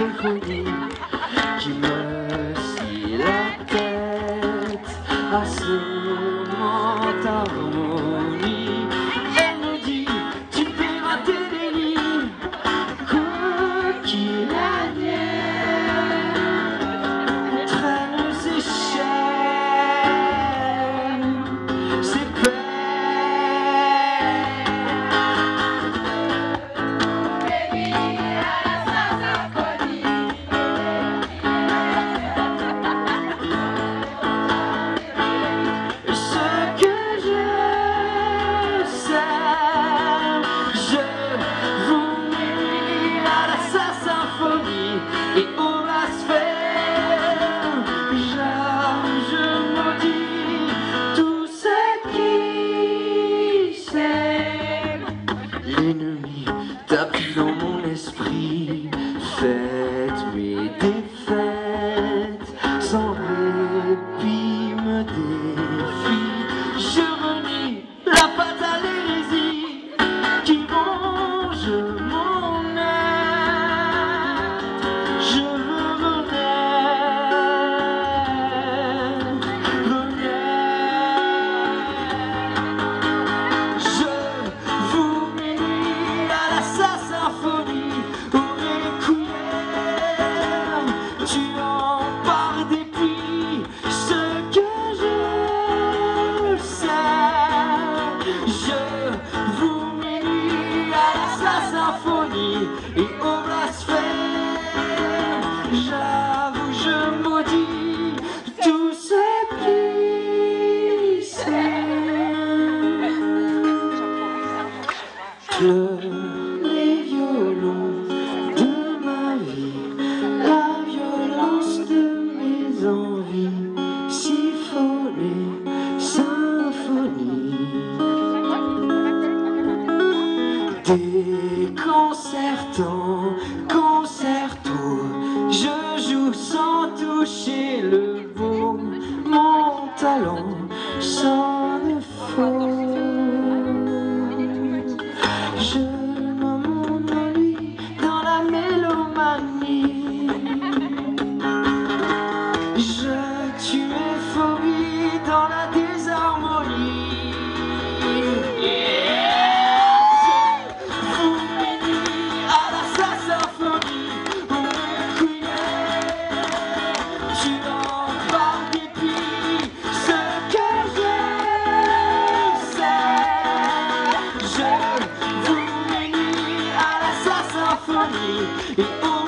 inconnu qui me scie la tête à ce l'esprit, fait. tuant par dépit ce que je sais. Je vous m'élis à la symphonie et au blasphème. J'avoue, je maudis tout ce qui sait. concertant, concerto, je joue sans toucher le boom, mon talent sonne faux. It